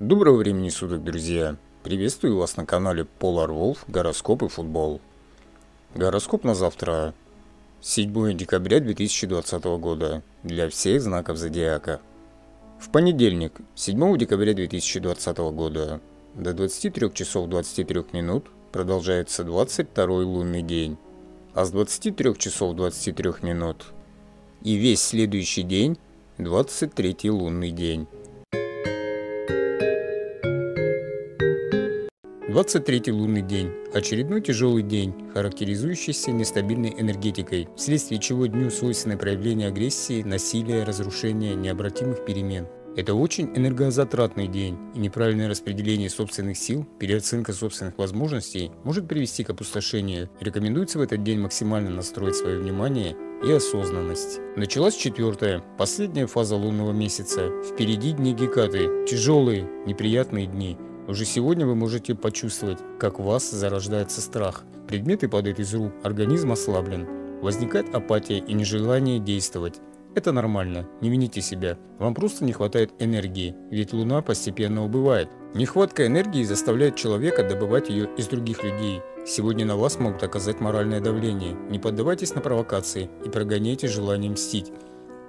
Доброго времени суток, друзья! Приветствую вас на канале Polar Wolf, гороскоп и футбол. Гороскоп на завтра, 7 декабря 2020 года, для всех знаков зодиака. В понедельник, 7 декабря 2020 года, до 23 часов 23 минут продолжается 22 лунный день, а с 23 часов 23 минут и весь следующий день 23 лунный день. 23 лунный день. Очередной тяжелый день, характеризующийся нестабильной энергетикой, вследствие чего дню свойственны проявления агрессии, насилия, разрушения, необратимых перемен. Это очень энергозатратный день, и неправильное распределение собственных сил, переоценка собственных возможностей может привести к опустошению. Рекомендуется в этот день максимально настроить свое внимание и осознанность. Началась четвертая, последняя фаза лунного месяца. Впереди дни Гекаты, тяжелые, неприятные дни – уже сегодня вы можете почувствовать, как в вас зарождается страх. Предметы падают из рук, организм ослаблен. Возникает апатия и нежелание действовать. Это нормально, не вините себя. Вам просто не хватает энергии, ведь Луна постепенно убывает. Нехватка энергии заставляет человека добывать ее из других людей. Сегодня на вас могут оказать моральное давление. Не поддавайтесь на провокации и прогоняйте желание мстить.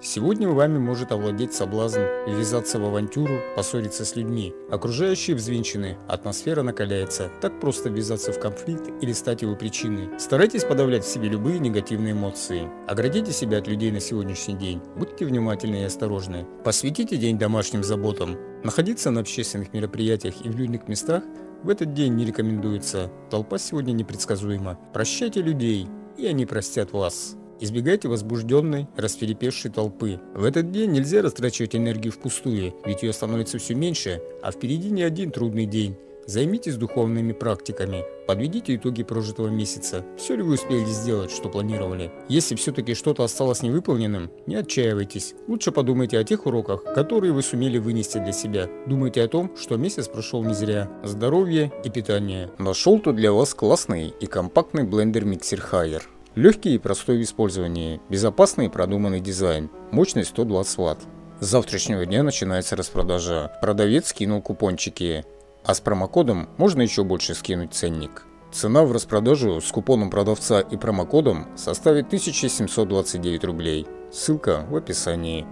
Сегодня вами может овладеть соблазн ввязаться в авантюру, поссориться с людьми. Окружающие взвинчены, атмосфера накаляется. Так просто ввязаться в конфликт или стать его причиной. Старайтесь подавлять в себе любые негативные эмоции. Оградите себя от людей на сегодняшний день. Будьте внимательны и осторожны. Посвятите день домашним заботам. Находиться на общественных мероприятиях и в людных местах в этот день не рекомендуется. Толпа сегодня непредсказуема. Прощайте людей, и они простят вас. Избегайте возбужденной, расфилипевшей толпы. В этот день нельзя растрачивать энергию впустую, ведь ее становится все меньше, а впереди не один трудный день. Займитесь духовными практиками, подведите итоги прожитого месяца. Все ли вы успели сделать, что планировали? Если все-таки что-то осталось невыполненным, не отчаивайтесь. Лучше подумайте о тех уроках, которые вы сумели вынести для себя. Думайте о том, что месяц прошел не зря. Здоровье и питание. Нашел тут для вас классный и компактный блендер-миксер Haier. Легкий и простой в использовании, безопасный и продуманный дизайн, мощность 120 Вт. С завтрашнего дня начинается распродажа. Продавец скинул купончики, а с промокодом можно еще больше скинуть ценник. Цена в распродажу с купоном продавца и промокодом составит 1729 рублей. Ссылка в описании.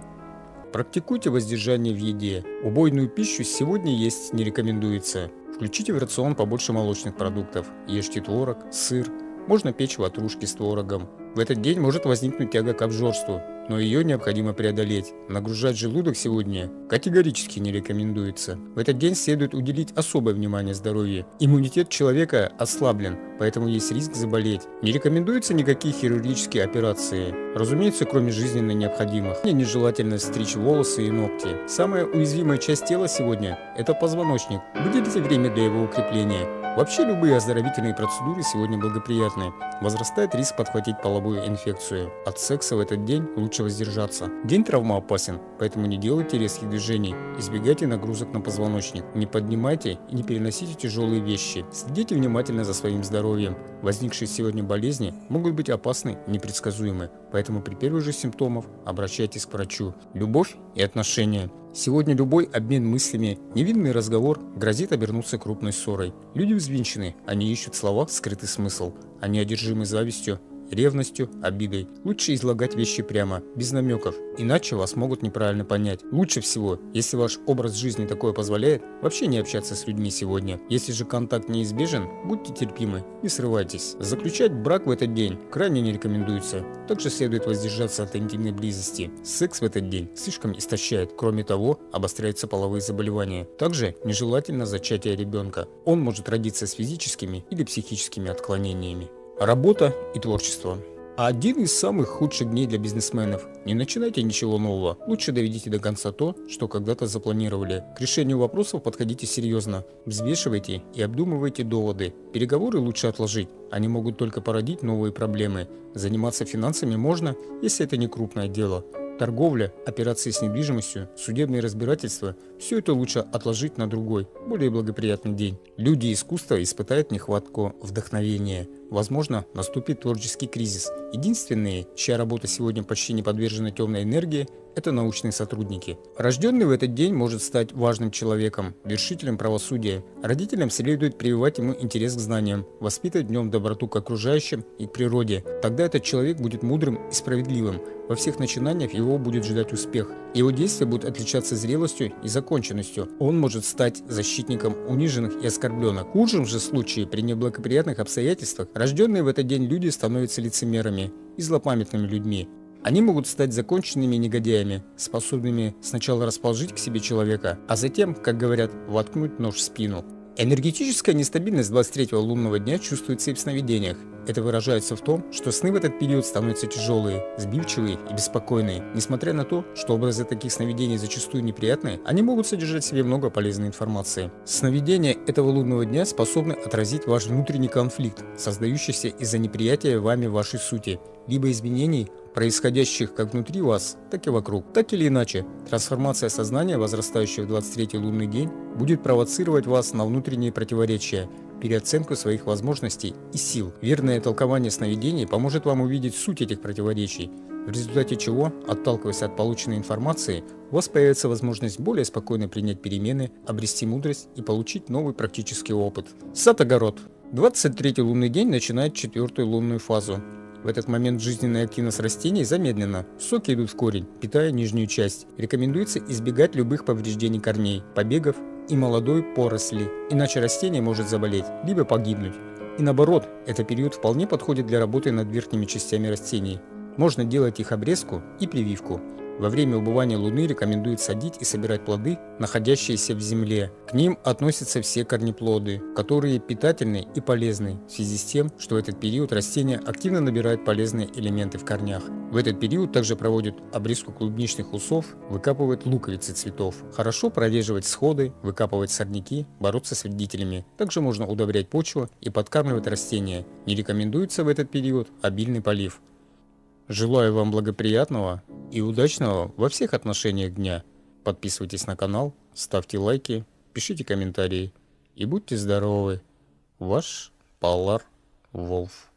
Практикуйте воздержание в еде. Убойную пищу сегодня есть не рекомендуется. Включите в рацион побольше молочных продуктов. Ешьте творог, сыр, можно печь ватрушки с творогом. В этот день может возникнуть тяга к обжорству, но ее необходимо преодолеть. Нагружать желудок сегодня категорически не рекомендуется. В этот день следует уделить особое внимание здоровью. Иммунитет человека ослаблен, поэтому есть риск заболеть. Не рекомендуются никакие хирургические операции. Разумеется, кроме жизненно необходимых. Мне нежелательно стричь волосы и ногти. Самая уязвимая часть тела сегодня – это позвоночник. Выделите время для его укрепления. Вообще любые оздоровительные процедуры сегодня благоприятны. Возрастает риск подхватить половую инфекцию. От секса в этот день лучше воздержаться. День травмоопасен, поэтому не делайте резких движений. Избегайте нагрузок на позвоночник. Не поднимайте и не переносите тяжелые вещи. Следите внимательно за своим здоровьем. Возникшие сегодня болезни могут быть опасны и непредсказуемы, поэтому при первых же симптомах обращайтесь к врачу. Любовь и отношения. Сегодня любой обмен мыслями, невинный разговор грозит обернуться крупной ссорой. Люди взвинчены, они ищут слова скрытый смысл. Они одержимы завистью, ревностью, обидой. Лучше излагать вещи прямо, без намеков, иначе вас могут неправильно понять. Лучше всего, если ваш образ жизни такое позволяет, вообще не общаться с людьми сегодня. Если же контакт неизбежен, будьте терпимы, не срывайтесь. Заключать брак в этот день крайне не рекомендуется. Также следует воздержаться от интимной близости. Секс в этот день слишком истощает. Кроме того, обостряются половые заболевания. Также нежелательно зачатие ребенка. Он может родиться с физическими или психическими отклонениями. Работа и творчество. Один из самых худших дней для бизнесменов. Не начинайте ничего нового. Лучше доведите до конца то, что когда-то запланировали. К решению вопросов подходите серьезно. Взвешивайте и обдумывайте доводы. Переговоры лучше отложить. Они могут только породить новые проблемы. Заниматься финансами можно, если это не крупное дело. Торговля, операции с недвижимостью, судебные разбирательства – все это лучше отложить на другой, более благоприятный день. Люди искусства испытают нехватку вдохновения. возможно, наступит творческий кризис. Единственные, чья работа сегодня почти не подвержена темной энергии, это научные сотрудники. Рожденный в этот день может стать важным человеком, вершителем правосудия. Родителям следует прививать ему интерес к знаниям, воспитывать в нем доброту к окружающим и к природе. Тогда этот человек будет мудрым и справедливым. Во всех начинаниях его будет ждать успех. Его действия будут отличаться зрелостью и законченностью. Он может стать защитником униженных и оскорбленных. В худшем же случае, при неблагоприятных обстоятельствах, рожденные в этот день люди становятся лицемерами и злопамятными людьми. Они могут стать законченными негодяями, способными сначала расположить к себе человека, а затем, как говорят, воткнуть нож в спину. Энергетическая нестабильность 23-го лунного дня чувствуется и в сновидениях. Это выражается в том, что сны в этот период становятся тяжелые, сбивчивые и беспокойные. Несмотря на то, что образы таких сновидений зачастую неприятные, они могут содержать в себе много полезной информации. Сновидения этого лунного дня способны отразить ваш внутренний конфликт, создающийся из-за неприятия вами вашей сути, либо изменений, происходящих как внутри вас, так и вокруг. Так или иначе, трансформация сознания, возрастающая в 23-й лунный день, будет провоцировать вас на внутренние противоречия, переоценку своих возможностей и сил. Верное толкование сновидений поможет вам увидеть суть этих противоречий, в результате чего, отталкиваясь от полученной информации, у вас появится возможность более спокойно принять перемены, обрести мудрость и получить новый практический опыт. Сад-огород. 23-й лунный день начинает четвертую лунную фазу, в этот момент жизненная активность растений замедлена, соки идут в корень, питая нижнюю часть. Рекомендуется избегать любых повреждений корней, побегов и молодой поросли, иначе растение может заболеть, либо погибнуть. И наоборот, этот период вполне подходит для работы над верхними частями растений. Можно делать их обрезку и прививку. Во время убывания Луны рекомендуют садить и собирать плоды, находящиеся в земле. К ним относятся все корнеплоды, которые питательны и полезны в связи с тем, что в этот период растения активно набирают полезные элементы в корнях. В этот период также проводят обрезку клубничных усов, выкапывают луковицы цветов. Хорошо прореживать сходы, выкапывать сорняки, бороться с вредителями. Также можно удобрять почву и подкармливать растения. Не рекомендуется в этот период обильный полив. Желаю вам благоприятного и удачного во всех отношениях дня. Подписывайтесь на канал, ставьте лайки, пишите комментарии и будьте здоровы. Ваш Полар Волф.